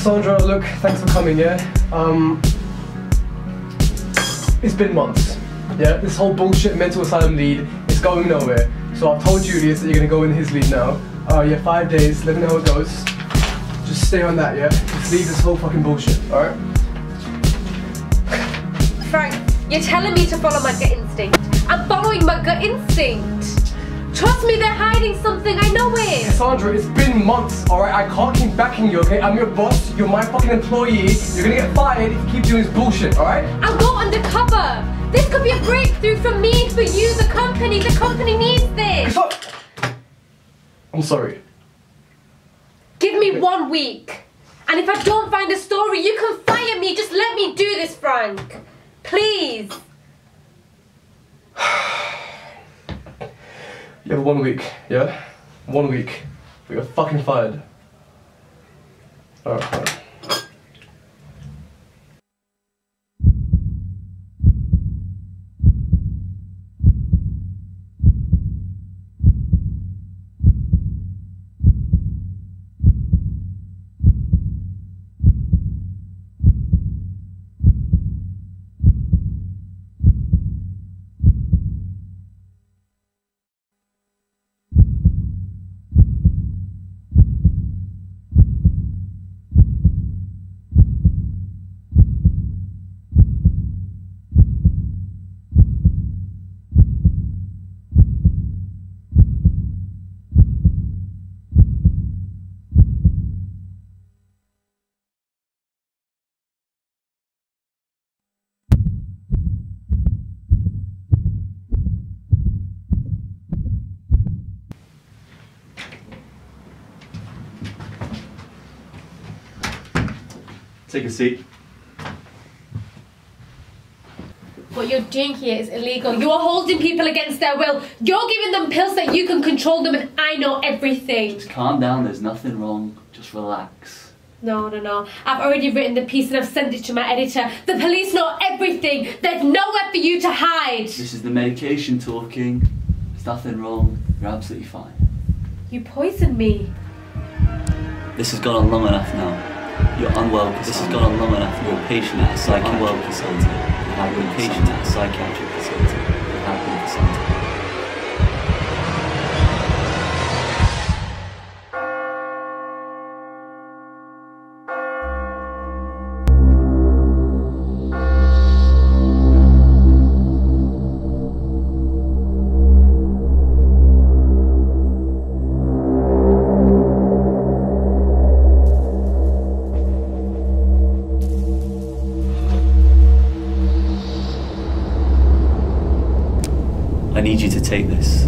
Sandra, look, thanks for coming, yeah? Um, it's been months, yeah? This whole bullshit mental asylum lead is going nowhere. So I've told Julius that you're gonna go in his lead now. Uh, yeah, five days, let me know how it goes. Just stay on that, yeah? Just leave this whole fucking bullshit, alright? Frank, you're telling me to follow my gut instinct. I'm following my gut instinct. Trust me, they're hiding something. I know it. Sandra, it's been months, alright? I can't keep backing you, okay? I'm your boss, you're my fucking employee. You're gonna get fired if you keep doing this bullshit, alright? I'll go undercover. This could be a breakthrough for me, for you, the company. The company needs this. So- I'm sorry. Give me one week. And if I don't find a story, you can fire me. Just let me do this, Frank. Please. You have one week, yeah? One week. But you're fucking fired. Alright, fine. Take a seat. What you're doing here is illegal. You are holding people against their will. You're giving them pills that you can control them, and I know everything. Just calm down, there's nothing wrong. Just relax. No, no, no. I've already written the piece and I've sent it to my editor. The police know everything. There's nowhere for you to hide. This is the medication talking. There's nothing wrong. You're absolutely fine. You poisoned me. This has gone on long enough now. You're unwell. This has gone on long enough. You're a patient at a psychiatric facility. Patient at a psychiatric facility. You have been for some time. I need you to take this.